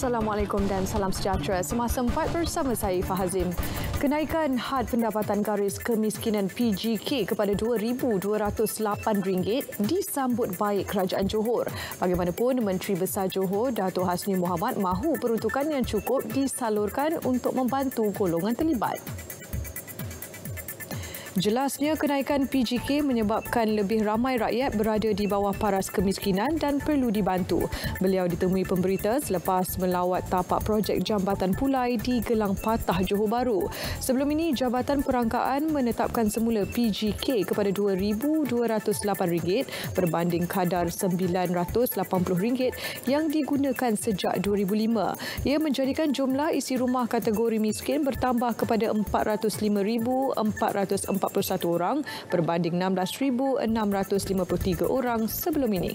Assalamualaikum dan salam sejahtera. Semasa empat bersama saya Fahazim. Kenaikan had pendapatan garis kemiskinan PGK kepada RM2,208 disambut baik Kerajaan Johor. Bagaimanapun, Menteri Besar Johor Dato' Hasni Muhammad mahu peruntukan yang cukup disalurkan untuk membantu golongan terlibat. Jelasnya kenaikan PGK menyebabkan lebih ramai rakyat berada di bawah paras kemiskinan dan perlu dibantu. Beliau ditemui pemberita selepas melawat tapak projek Jambatan Pulai di Gelang Patah Johor Bahru. Sebelum ini, Jabatan Perangkaan menetapkan semula PGK kepada RM2,208 berbanding kadar RM980 yang digunakan sejak 2005. Ia menjadikan jumlah isi rumah kategori miskin bertambah kepada 405,440 41 orang berbanding 16,653 orang sebelum ini.